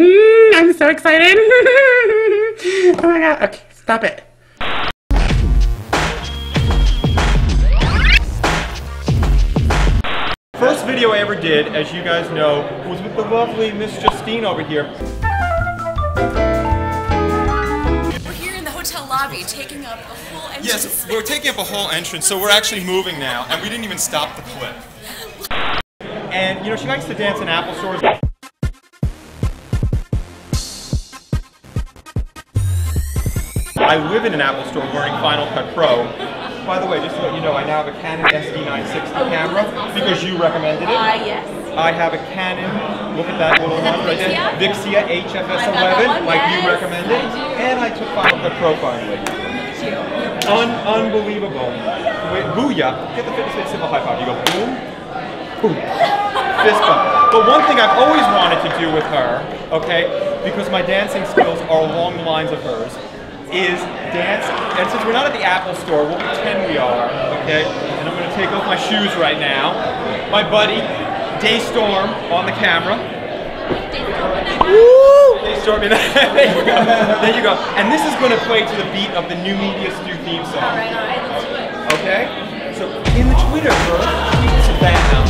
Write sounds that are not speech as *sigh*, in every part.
Mm, I'm so excited. *laughs* oh my god. Okay, stop it. First video I ever did, as you guys know, was with the lovely Miss Justine over here. We're here in the hotel lobby taking up a whole entrance. Yes, we're taking up a whole entrance, so we're actually moving now, and we didn't even stop the clip. And, you know, she likes to dance in Apple stores. I live in an Apple store wearing Final Cut Pro. By the way, just to let you know, I now have a Canon SD960 camera because you recommended it. Ah, yes. I have a Canon, look at that little one right there, Vixia? Vixia I got that HFS11, one, like you recommended, and I took Final Cut Pro finally. Un unbelievable. Wait, booyah. Get the fitness fit simple high five. You go boom, boom, fist bump. But one thing I've always wanted to do with her, okay, because my dancing skills are along the lines of hers, is dance. And since we're not at the Apple store, we'll pretend we are, okay? And I'm gonna take off my shoes right now. My buddy, DeStorm, on the camera. Woo! DeStorm, *laughs* there you go. There you go. And this is gonna play to the beat of the New Media Stew theme song. Alright, alright, let's do it. Okay? So in the Twitterverse, tweets about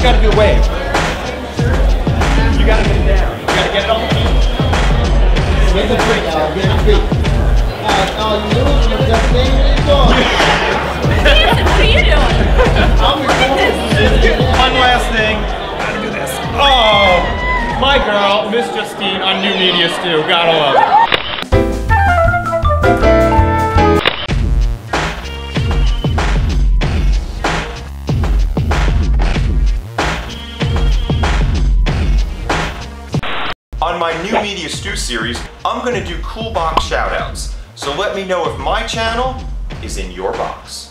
you gotta do a wave. You gotta get it down. You gotta get it on the feet. Get the freak out. Get the freak. Uh, oh, you know, you just saying what you doing. What are you doing? I'm recording. One last thing. Gotta do this. Oh, my girl, Miss Justine on New Media Stew. Gotta love it. My New Media Stew series, I'm gonna do cool box shoutouts. So let me know if my channel is in your box.